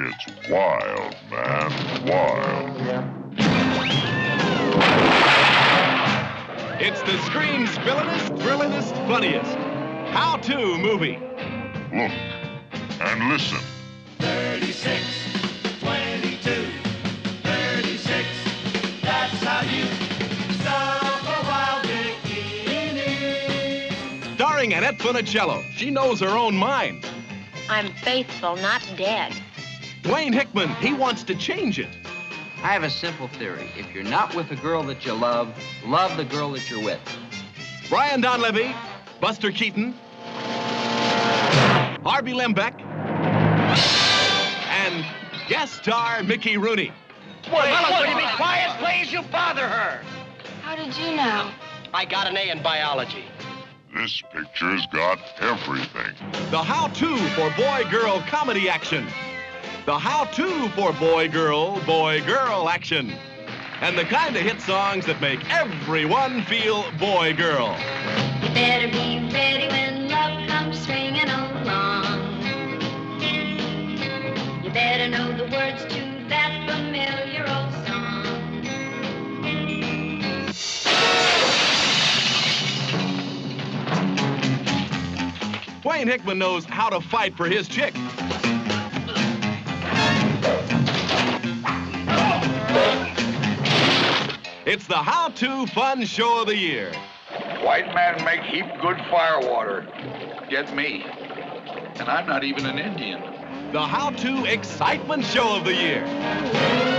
It's wild, man, wild. It's the screen's villainous, thrillingest, funniest. How to movie. Look and listen. 36, 22, 36. That's how you stuff a wild bikini. Starring Annette Funicello. She knows her own mind. I'm faithful, not dead. Dwayne Hickman, he wants to change it. I have a simple theory. If you're not with the girl that you love, love the girl that you're with. Brian Donlevy, Buster Keaton, Harvey Lembeck, and guest star Mickey Rooney. Well, would you be quiet, please? You bother her. How did you know? I got an A in biology. This picture's got everything. The how-to for boy-girl comedy action. The how-to for boy-girl, boy-girl action. And the kind of hit songs that make everyone feel boy-girl. You better be ready when love comes swinging along. You better know the words to that familiar old song. Dwayne Hickman knows how to fight for his chick. The how-to fun show of the year. White man make heap good fire water. Get me. And I'm not even an Indian. The how-to excitement show of the year.